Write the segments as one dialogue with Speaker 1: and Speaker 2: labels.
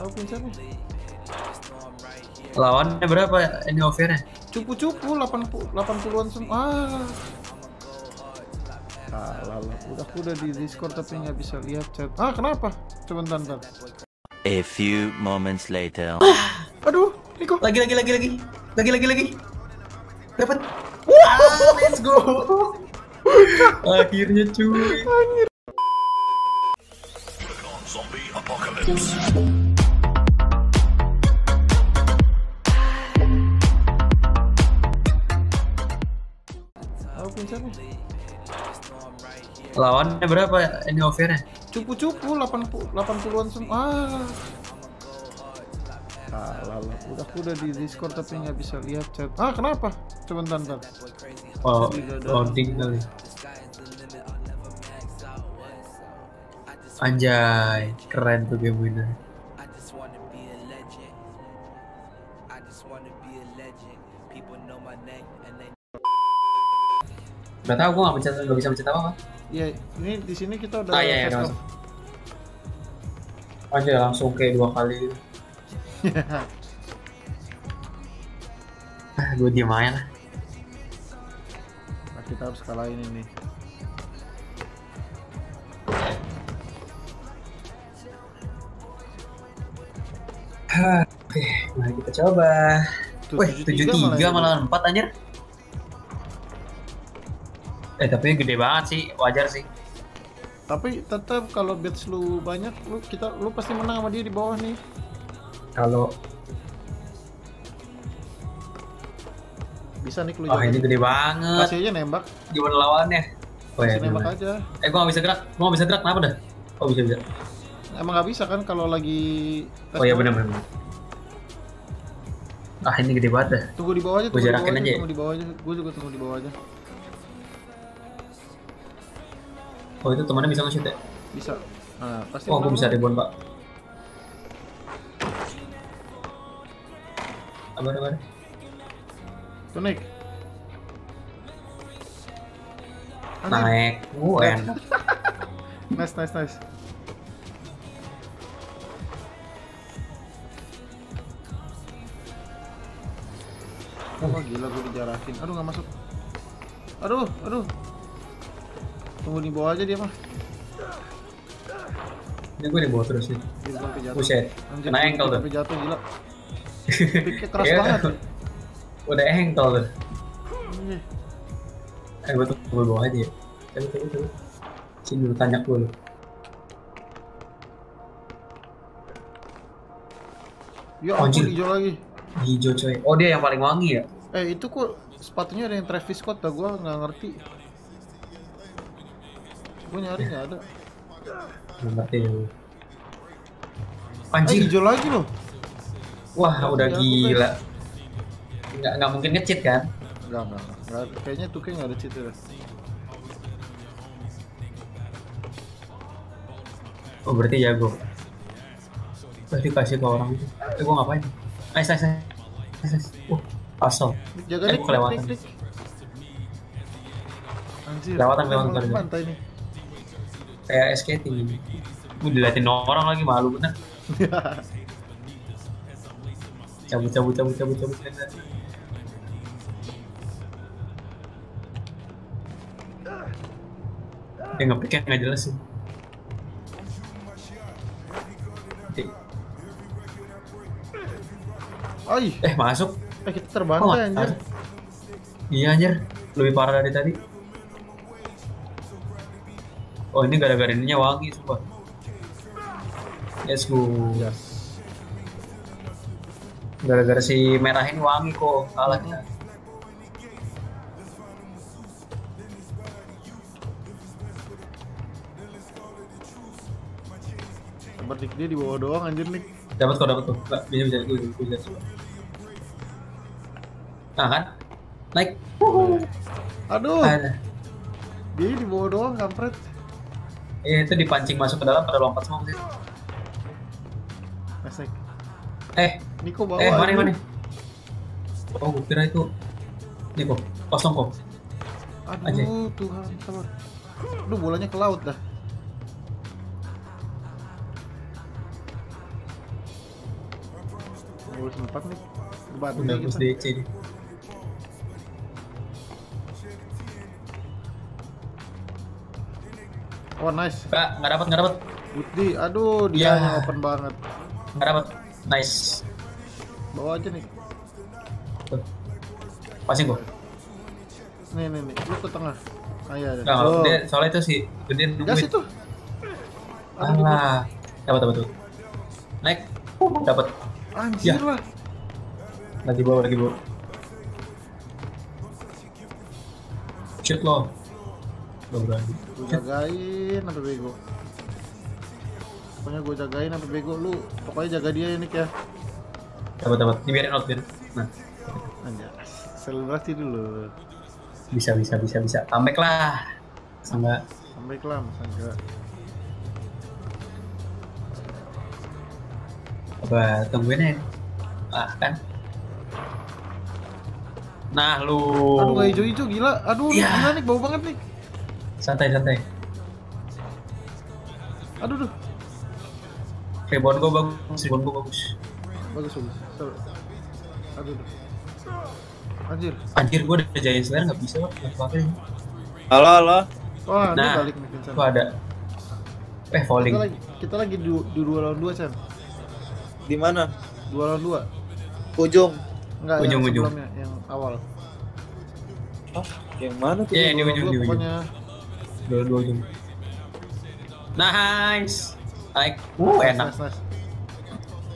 Speaker 1: Siapa?
Speaker 2: Lawannya berapa ini overnya?
Speaker 1: Cupu-cupu 80 80-an semua. Ah. Kalah lah. Udah aku udah di Discord tapi nggak bisa lihat chat. Ah, kenapa? Coba bentar.
Speaker 3: A few moments later.
Speaker 1: Aduh, Niko.
Speaker 2: Lagi lagi lagi lagi. Lagi lagi lagi. Dapat. Wah, let's go. Akhirnya cuy.
Speaker 1: Aku
Speaker 2: Lawannya berapa ini overnya?
Speaker 1: Cupu-cupu 80 80-an semua. Ah. Lah. Udah aku udah di Discord tapi nggak bisa lihat chat. Ah, kenapa? Coba bentar, bentar.
Speaker 2: Oh, loading kali. Anjay, keren tuh game ini. Gak tau gue gak, pencet, gak bisa pencet apa-apa
Speaker 1: Iya, ini di sini kita udah
Speaker 2: Ah iya, iya langsung. Aja langsung kayak dua kali gitu. Ah, gue diem aja lah.
Speaker 1: Nah, kita harus kalahin ini.
Speaker 2: Oke, mari kita coba.
Speaker 1: Tuh,
Speaker 2: Wih,
Speaker 1: 73
Speaker 2: 73
Speaker 1: malah
Speaker 2: malah 4 anjir. Eh, tapi gede banget sih, wajar sih.
Speaker 1: Tapi tetap kalau bets lu banyak, lu kita lu pasti menang sama dia di bawah nih.
Speaker 2: Kalau
Speaker 1: Bisa nih lu
Speaker 2: oh ini gede banget.
Speaker 1: Kasih aja nembak,
Speaker 2: Gimana lawannya? Oh ya,
Speaker 1: nembak
Speaker 2: gimana?
Speaker 1: aja.
Speaker 2: Eh, gua gak bisa gerak. Gua gak bisa gerak, kenapa dah? Oh, bisa bisa.
Speaker 1: Emang nggak bisa kan kalau lagi
Speaker 2: Oh iya benar benar. Ah, ini gede banget dah.
Speaker 1: Tunggu di bawah aja,
Speaker 2: Gua
Speaker 1: tunggu di
Speaker 2: jarakin
Speaker 1: bawah aja,
Speaker 2: ya?
Speaker 1: tunggu di bawah aja. Gue juga tunggu di bawah aja.
Speaker 2: Oh, itu temannya bisa nge-shoot ya?
Speaker 1: Bisa. Nah, pasti
Speaker 2: Oh,
Speaker 1: menang
Speaker 2: bisa ribuan, Pak. Abar, abar.
Speaker 1: Tuh. Anjir.
Speaker 2: Naik. Uh, enak.
Speaker 1: Nice, nice, nice. Oh gila gue dijarakin. Aduh nggak masuk. Aduh, aduh. Tunggu di bawah aja dia mah.
Speaker 2: Ini gue di bawah terus nih.
Speaker 1: Jatuh.
Speaker 2: Buset. Kena ankle tuh.
Speaker 1: Sampai jatuh gila. Piknya keras
Speaker 2: Iya,
Speaker 1: banget.
Speaker 2: tuh. Udah ankle tuh. Eh, gue tunggu bawah aja ya. Coba, coba, coba. Sini dulu, tanya dulu.
Speaker 1: Ya ampun
Speaker 2: Anjir.
Speaker 1: hijau lagi.
Speaker 2: Hijau coy. Oh, dia yang paling wangi ya?
Speaker 1: Eh itu kok sepatunya ada yang Travis Scott dah gua nggak ngerti. Gua nyari nggak ada.
Speaker 2: Nggak ngerti ya.
Speaker 1: Eh
Speaker 2: Anjir.
Speaker 1: hijau lagi loh.
Speaker 2: Wah, udah
Speaker 1: Ya, aku,
Speaker 2: gila. Nggak, nggak mungkin nge-cheat kan?
Speaker 1: Enggak, enggak, enggak. Nggak ada- Kayaknya tuh kayak nggak ada cheat ya.
Speaker 2: Oh, berarti jago. Berarti kasih ke orang itu. Eh, gua ngapain? Nice, nice, nice. Nice, nice. Uh, asal.
Speaker 1: Jaga
Speaker 2: Eh,
Speaker 1: nih,
Speaker 2: gua kelewatan.
Speaker 1: dik. Anjir.
Speaker 2: Kelewatan.
Speaker 1: Pantai nih.
Speaker 2: Kayak skating ini. Gue diliatin orang lagi malu bener. cabut, cabut, cabut, cabut, cabut. Ya nggak pikir nggak jelas sih.
Speaker 1: Ay,
Speaker 2: Eh masuk.
Speaker 1: eh kita
Speaker 2: Oh,
Speaker 1: terbantai
Speaker 2: nggak
Speaker 1: anjir.
Speaker 2: Iya anjir, lebih parah dari tadi. Oh ini gara-gara ininya wangi sumpah. Let's go.
Speaker 1: Yes.
Speaker 2: Gara-gara si merah ini wangi kok kalah kita.
Speaker 1: Dik dia di bawah doang anjir nih.
Speaker 2: Dapat kok dapat kok. Bisa bisa gue bisa. Nah kan? Naik.
Speaker 1: Aduh,
Speaker 2: Ada.
Speaker 1: dia di bawah doang kampret.
Speaker 2: Eh itu dipancing masuk ke dalam pada lompat semua sih.
Speaker 1: Mesek.
Speaker 2: Eh,
Speaker 1: Niko bawa.
Speaker 2: eh mana mana? Oh, gue kira itu. Ini kok kosong kok. Aja.
Speaker 1: Aduh, Tuhan, sabar. Aduh, bolanya ke laut dah. Gol sempat nih.
Speaker 2: Udah bus DC nih.
Speaker 1: Oh nice.
Speaker 2: Nggak, nggak dapat, nggak dapat.
Speaker 1: Budi, aduh dia
Speaker 2: Ya.
Speaker 1: open banget.
Speaker 2: Nggak dapat. Nice.
Speaker 1: Bawa aja nih.
Speaker 2: Tuh. Passing gua.
Speaker 1: Nih nih nih, lu ke tengah. Ah iya. iya.
Speaker 2: Nggak,
Speaker 1: Tuh.
Speaker 2: dia soalnya itu sih gede
Speaker 1: Gas itu. Aduh, di bawah.
Speaker 2: Alah. Dapat dapat tuh. Naik. Dapat.
Speaker 1: Anjir
Speaker 2: Ya.
Speaker 1: lah.
Speaker 2: Lagi bawa, lagi bawa. Shoot lo.
Speaker 1: Gue jagain sampai bego. Pokoknya gue jagain sampai bego lu. Pokoknya jaga dia ya Nick ya.
Speaker 2: Dapat dapat. Dibiarin out biarin. Nah,
Speaker 1: Anjir. Selebrasi dulu.
Speaker 2: bisa bisa bisa bisa. Comeback lah. Sama
Speaker 1: Sampai kelam, sangka.
Speaker 2: apa tungguin ya. Ah kan. Nah lu.
Speaker 1: Aduh gak hijau-hijau gila. Aduh
Speaker 2: Ya.
Speaker 1: gila nih bau banget nih.
Speaker 2: Santai santai.
Speaker 1: Aduh duh.
Speaker 2: Rebound gua bagus, rebound gua bagus.
Speaker 1: Bagus bagus. Seru. Aduh duh. Anjir.
Speaker 2: Anjir gua udah jayan Slayer nggak bisa Pak. nggak apa-apa ini.
Speaker 4: Halo, halo.
Speaker 1: Wah, ini
Speaker 2: Nah,
Speaker 1: balik nih Vincent.
Speaker 2: Ada. Eh falling.
Speaker 1: Kita lagi kita lagi di, di dua lawan dua Chan.
Speaker 4: Di mana?
Speaker 1: Dua lawan dua.
Speaker 4: Ujung.
Speaker 1: Enggak yang
Speaker 2: Ujung-ujung.
Speaker 1: sebelumnya yang awal.
Speaker 4: Ah, yang mana tuh?
Speaker 2: Iya, di
Speaker 1: lawan
Speaker 2: ujung di ujung.
Speaker 1: Pokoknya
Speaker 2: Dua dua ujung. Nice. Naik. Uh, enak.
Speaker 1: Nice, nice.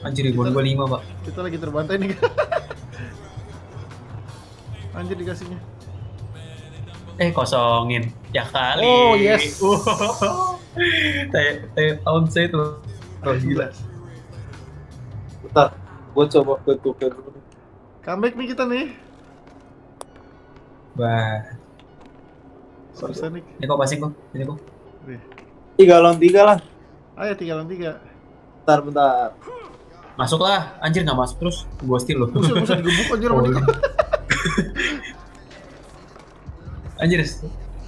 Speaker 2: Anjir rebound gua 5, Pak.
Speaker 1: Kita lagi terbantai nih. Anjir dikasihnya.
Speaker 2: Eh kosongin. Ya kali.
Speaker 1: Oh, yes.
Speaker 2: Kayak kayak tahun saya tuh. Oh, gila.
Speaker 4: Bentar. Gua coba ke tuker dulu.
Speaker 1: Comeback nih kita nih.
Speaker 2: Wah.
Speaker 1: Bisa nih.
Speaker 2: Ini kok passing kok. Ini kok.
Speaker 1: Nih.
Speaker 4: Tiga lawan tiga lah.
Speaker 1: Ayo tiga lawan tiga.
Speaker 4: Bentar, bentar.
Speaker 2: Masuk lah. Anjir nggak masuk terus. Gua steal loh.
Speaker 1: Buset, buset digebuk anjir
Speaker 2: Oh. Anjir.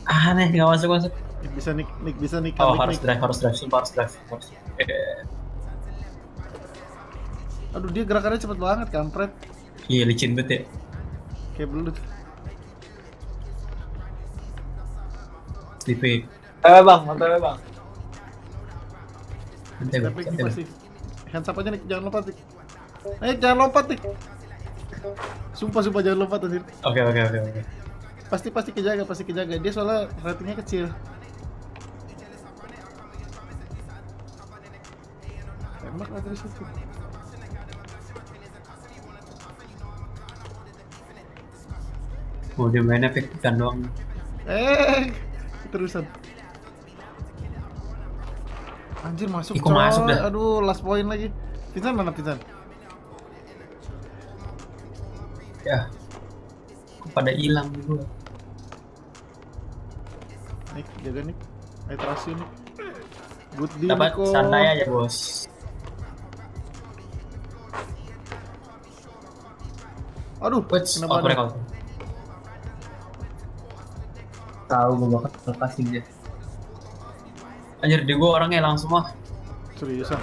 Speaker 2: Aneh nggak masuk masuk.
Speaker 1: Nick bisa Nick, Nick bisa Nick
Speaker 2: Oh
Speaker 1: comeback
Speaker 2: harus
Speaker 1: Nick.
Speaker 2: drive harus drive sumpah harus drive harus. Eh,
Speaker 1: Aduh dia gerakannya cepet banget kampret.
Speaker 2: Iya licin banget ya.
Speaker 1: Kayak belut.
Speaker 2: Sleepy.
Speaker 4: Eh, bang, mantap ya, bang.
Speaker 2: Santai
Speaker 1: ini
Speaker 2: santai
Speaker 1: pasti. Hands up aja Nick, jangan lompat Nick. Eh jangan lompat Nick. Sumpah sumpah jangan lompat anjir.
Speaker 2: Oke oke oke oke.
Speaker 1: Pasti pasti kejaga, pasti kejaga. Dia soalnya ratingnya kecil. Tembak lah dari situ.
Speaker 2: Mau dia main efektifan doang.
Speaker 1: Eh, terusan. Anjir masuk.
Speaker 2: Ih, kok masuk dah?
Speaker 1: Aduh, last point lagi. Vincent mana Vincent?
Speaker 2: Ya. Pada hilang gua.
Speaker 1: Nick, jaga Nick. Ayo you, Nick. Good deal,
Speaker 2: Dapat
Speaker 1: Nico.
Speaker 2: santai aja bos.
Speaker 1: Aduh,
Speaker 2: Wets,
Speaker 1: kenapa
Speaker 2: oh Tahu gua bakal lepasin dia. Anjir di gua orangnya langsung mah.
Speaker 1: Seriusan.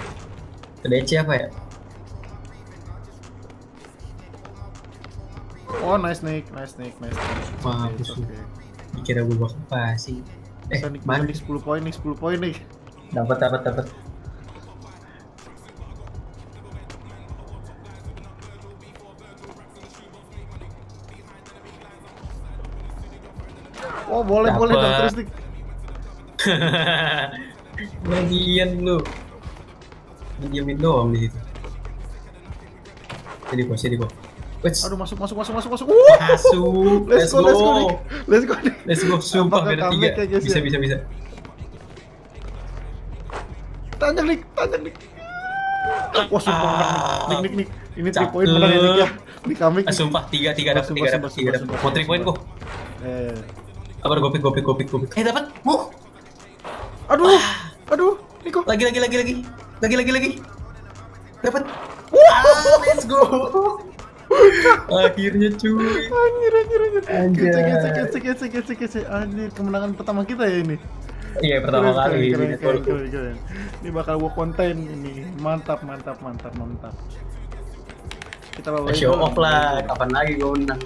Speaker 2: Ke DC apa ya?
Speaker 1: Oh, nice Nick, nice Nick, nice Nick. Oke,
Speaker 2: busuk.
Speaker 1: oke.
Speaker 2: Dikira gua bakal passing. Eh,
Speaker 1: Bisa Nick,
Speaker 2: mana?
Speaker 1: Nick 10 poin Nick, 10 poin Nick.
Speaker 2: Dapat dapat dapat.
Speaker 1: Oh, boleh,
Speaker 2: Dapat.
Speaker 1: boleh dong terus.
Speaker 2: Bagian lu. Diamin doang di situ. Jadi kok, jadi kok. Wets,
Speaker 1: Aduh, masuk, masuk, masuk, masuk, masuk. Uh,
Speaker 2: masuk.
Speaker 1: let's go, let's go, Nick. Let's go, Nick.
Speaker 2: Let's go, sumpah beda tiga.
Speaker 1: ya,
Speaker 2: Bisa,
Speaker 1: ya?
Speaker 2: bisa, bisa.
Speaker 1: Tanjak Nick, tanjak Nick. Wah, sumpah menang Nick, Nick, Nick. Ini 3
Speaker 2: Cakep.
Speaker 1: poin menang ya Nick ya. Nick comeback.
Speaker 2: Ah,
Speaker 1: Nick.
Speaker 2: sumpah, tiga, tiga dapat, tiga dapat, tiga dapat.
Speaker 1: sumpah,
Speaker 2: Mau three point kok.
Speaker 1: Eh.
Speaker 2: Apa gopik, gopik, gopik, gopik. Eh dapat. Mau.
Speaker 1: Aduh, aduh, Nico.
Speaker 2: Lagi, lagi, lagi, lagi. Lagi, lagi, lagi. Dapat. Ah, let's go. Akhirnya cuy.
Speaker 1: Anjir, anjir, anjir.
Speaker 2: Anjay.
Speaker 1: Kece, kece, kece, kece, kece. Anjir, kemenangan pertama kita ya ini.
Speaker 2: Iya pertama
Speaker 1: Keren,
Speaker 2: kali.
Speaker 1: Keren,
Speaker 2: di
Speaker 1: keren, keren, keren. Ini bakal gua konten ini. Mantap, mantap, mantap, mantap. Kita bawa
Speaker 2: show off lah kapan lagi gue menang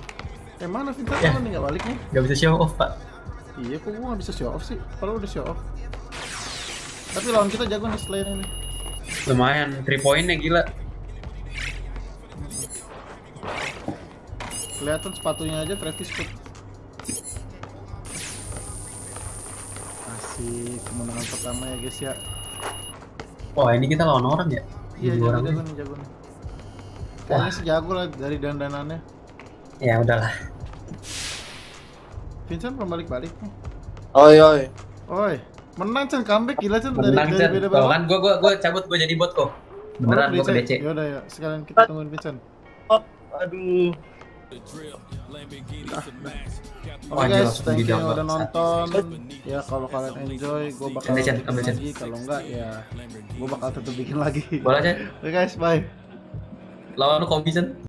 Speaker 1: Eh mana Vincent
Speaker 2: Ya.
Speaker 1: mana nih nggak balik nih?
Speaker 2: gak bisa show off pak
Speaker 1: Iya kok gua nggak bisa show off sih? Kalau udah show off. Tapi lawan kita jago nih selain ini.
Speaker 2: lumayan 3 poinnya gila
Speaker 1: Kelihatan sepatunya aja Travis Scott. Asik kemenangan pertama ya guys ya.
Speaker 2: wah ini kita lawan orang ya
Speaker 1: Iya jago
Speaker 2: orang
Speaker 1: jago nih jago nih. Kayaknya sih jago lah dari dandanannya.
Speaker 2: ya udahlah
Speaker 1: Vincent belum balik-balik nih.
Speaker 4: Oi oi.
Speaker 1: Oi, menang Chan comeback gila Chan dari
Speaker 2: menang
Speaker 1: dari beda berapa?
Speaker 2: kan gue gue gue cabut gue jadi bot kok beneran gue ke DC
Speaker 1: Yaudah ya, sekalian kita tungguin Vincent.
Speaker 4: Oh, aduh.
Speaker 1: Oke
Speaker 2: anjir,
Speaker 1: guys, thank you udah nonton. Ya kalau kalian enjoy, gue bakal
Speaker 2: Ambil,
Speaker 1: bikin
Speaker 2: ambil,
Speaker 1: lagi. Kalau enggak ya, gue bakal tetap bikin lagi.
Speaker 2: boleh aja
Speaker 1: Oke guys, bye.
Speaker 2: lawan lu